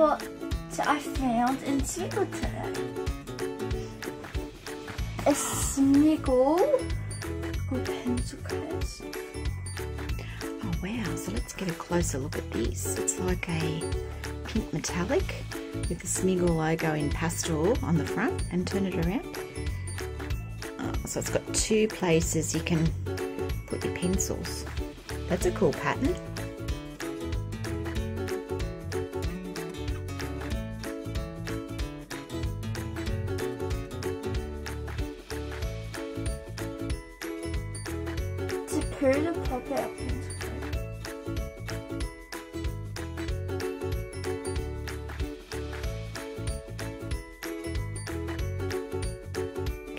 what I found in Smiggle today. A Smiggle pencil case. Oh wow, so let's get a closer look at this. It's like a pink metallic with the Smiggle logo in pastel on the front and turn it around. Oh, so it's got two places you can put your pencils. That's a cool pattern. Period pop out pencil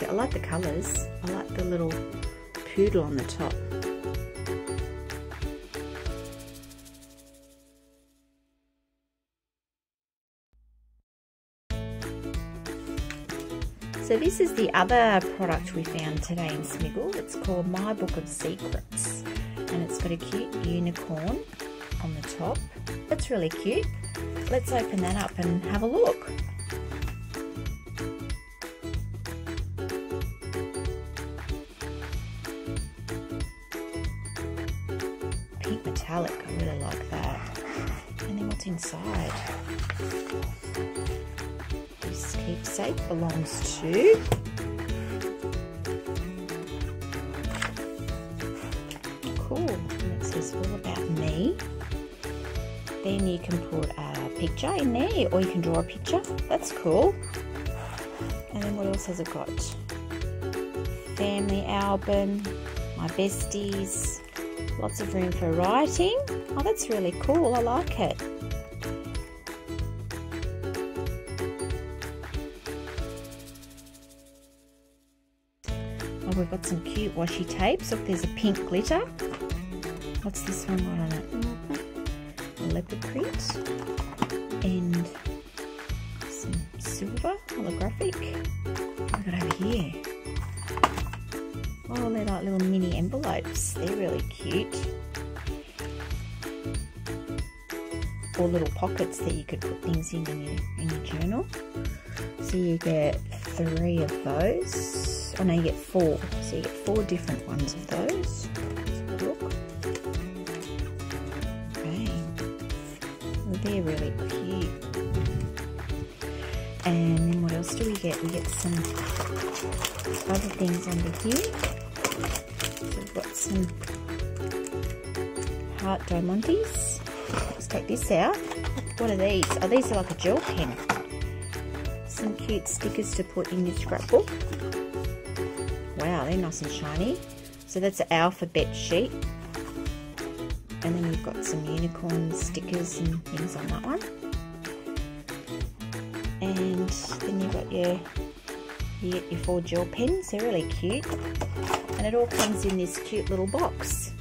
I like the colours. I like the little poodle on the top. So this is the other product we found today in Smiggle. It's called My Book of Secrets. And it's got a cute unicorn on the top. It's really cute. Let's open that up and have a look. Pink metallic, I really like that. And then what's inside? This keepsake belongs to cool. It says all about me. Then you can put a picture in there, or you can draw a picture. That's cool. And then what else has it got? Family album, my besties, lots of room for writing. Oh, that's really cool. I like it. Oh, we've got some cute washi tapes. Look, there's a pink glitter. What's this one got on it? Leopard print. And some silver holographic. What we got over here? Oh, they're like little mini envelopes. They're really cute. Or little pockets that you could put things in in your, in your journal. So you get three of those. Oh no, you get four. So you get four different ones of those. look. Okay. Well, they're really cute. And then what else do we get? We get some other things under here. So we've got some heart diamantes. Take this out. What are these? Oh, these are like a gel pen some cute stickers to put in your scrapbook. Wow, they're nice and shiny. So that's an alphabet sheet. And then you've got some unicorn stickers and things on that one. And then you've got your, you your four gel pens. They're really cute. And it all comes in this cute little box.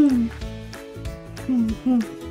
嗯嗯嗯。